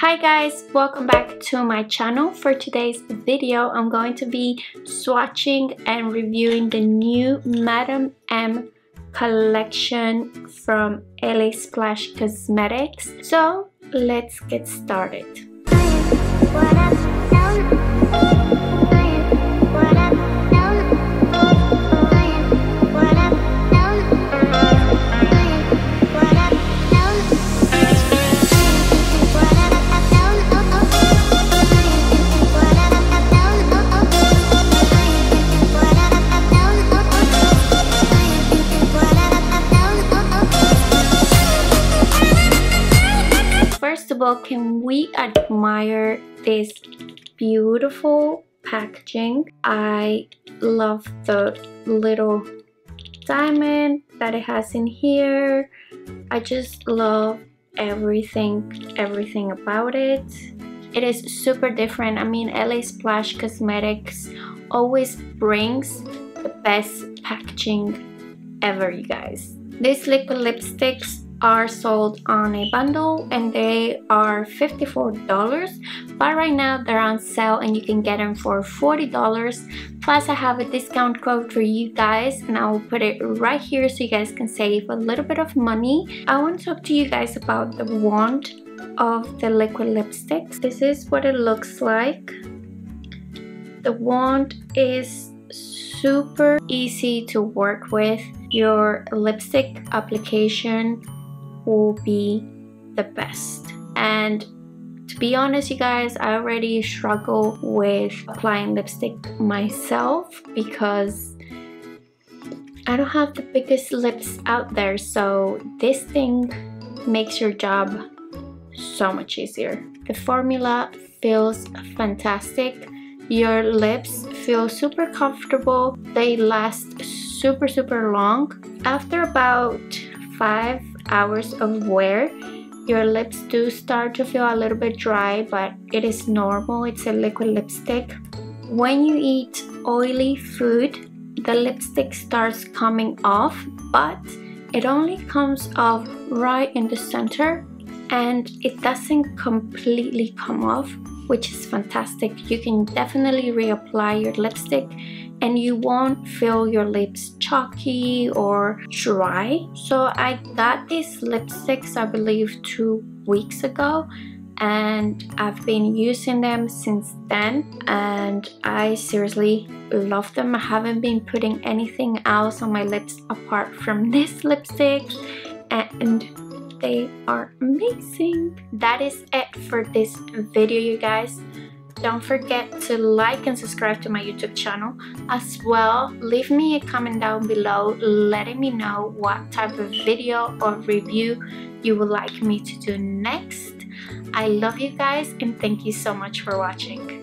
Hi guys, welcome back to my channel. For today's video, I'm going to be swatching and reviewing the new Madam M collection from LA Splash Cosmetics. So let's get started. All, can we admire this beautiful packaging? I love the little diamond that it has in here. I just love everything, everything about it. It is super different. I mean, LA Splash Cosmetics always brings the best packaging ever, you guys. These liquid lipsticks are sold on a bundle and they are $54 but right now they're on sale and you can get them for $40 plus I have a discount code for you guys and I will put it right here so you guys can save a little bit of money. I want to talk to you guys about the wand of the liquid lipsticks. This is what it looks like. The wand is super easy to work with your lipstick application will be the best. And to be honest, you guys, I already struggle with applying lipstick myself because I don't have the biggest lips out there. So this thing makes your job so much easier. The formula feels fantastic. Your lips feel super comfortable. They last super, super long. After about five hours of wear. Your lips do start to feel a little bit dry but it is normal. It's a liquid lipstick. When you eat oily food the lipstick starts coming off but it only comes off right in the center and it doesn't completely come off which is fantastic. You can definitely reapply your lipstick and you won't feel your lips chalky or dry. So I got these lipsticks I believe two weeks ago and I've been using them since then and I seriously love them. I haven't been putting anything else on my lips apart from this lipstick and they are amazing. That is it for this video you guys. Don't forget to like and subscribe to my YouTube channel. As well, leave me a comment down below letting me know what type of video or review you would like me to do next. I love you guys and thank you so much for watching.